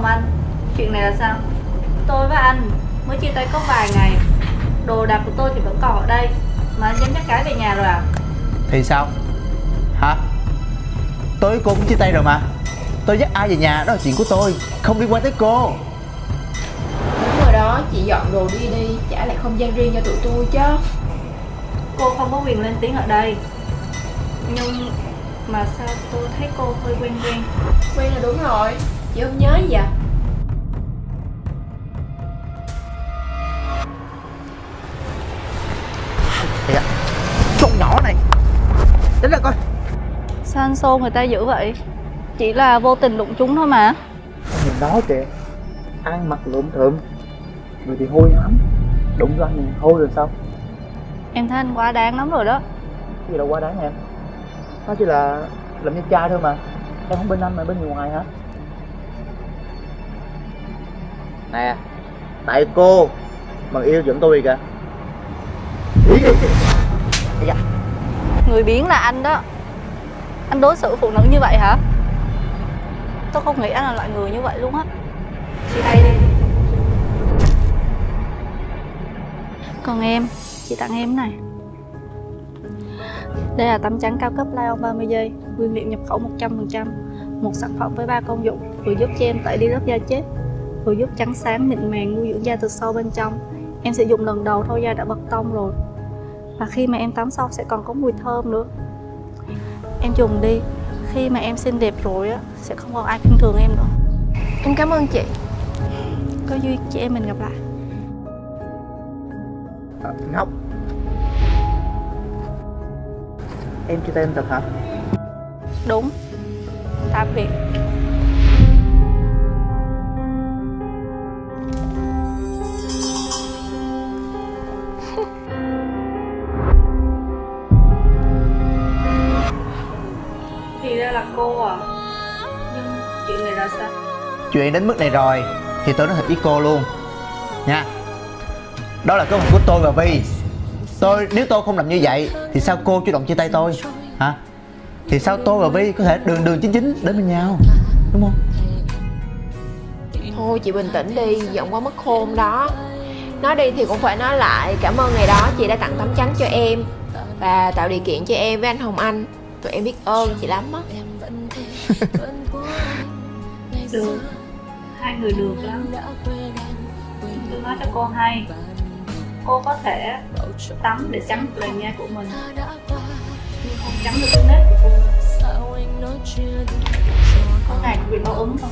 Hồng Anh Chuyện này là sao? Tôi với anh mới chia tay có vài ngày Đồ đạc của tôi thì vẫn còn ở đây Mà anh dám chắc cái về nhà rồi à? Thì sao? Hả? Tôi với cô cũng chia tay rồi mà Tôi dắt ai về nhà đó là chuyện của tôi Không liên quan tới cô Đúng rồi đó, chị dọn đồ đi đi Trả lại không gian riêng cho tụi tôi chứ Cô không có quyền lên tiếng ở đây Nhưng mà sao tôi thấy cô hơi quen quen Quen là đúng rồi Chị không nhớ gì Thì à, Con nhỏ này. Đến đây coi. Sao anh xô người ta dữ vậy? Chỉ là vô tình đụng chúng thôi mà. Nhìn đó kìa Ăn mặc lụm thượm Người thì hôi hám Đụng ra nhìn hôi rồi sao? Em thấy anh quá đáng lắm rồi đó. Cái gì đâu quá đáng em? Nó chỉ là làm như trai thôi mà. Em không bên anh mà bên người ngoài hả Nè, Tại cô Mà yêu giận tôi kìa. Dạ. Người biến là anh đó. Anh đối xử phụ nữ như vậy hả? Tôi không nghĩ anh là loại người như vậy luôn á. Chia tay đi. Còn em, Chị tặng em này. Đây là tấm trắng cao cấp Lion 30 giây, Nguyên liệu nhập khẩu 100% Một sản phẩm với ba công dụng, Vừa giúp cho em tẩy đi lớp da chết. Vừa giúp trắng sáng mịn màng nuôi dưỡng da từ sâu bên trong. Em sử dụng lần đầu thôi da đã bật tông rồi. Và khi mà em tắm xong sẽ còn có mùi thơm nữa. Em dùng đi. Khi mà em xinh đẹp rồi á Sẽ không còn ai khinh thường em nữa. Em cảm ơn chị. Có duyên chị em mình gặp lại. À, Ngọc Em chia tay anh thật hả? Đúng. Tạm biệt là cô à? Nhưng chuyện này là sao? Chuyện đến mức này rồi Thì tôi nói thật với cô luôn. Nha Đó là kế hoạch của tôi và Vi. Tôi nếu tôi không làm như vậy Thì sao cô chủ động chia tay tôi? Hả? Thì sao tôi và Vi có thể đường đường chính chính đến bên nhau? Đúng không? Thôi chị bình tĩnh đi, giận quá mất khôn đó. Nói đi thì cũng phải nói lại Cảm ơn ngày đó chị đã tặng tấm chắn cho em Và tạo điều kiện cho em với anh Hồng Anh. Tụi em biết ơn chị lắm á được. Hai người được lắm. Tôi nói cho cô hay. Cô có thể tắm để trắng được làn da của mình. Nhưng không trắng được cái nếp của cô. Có ngày bị báo ứng không?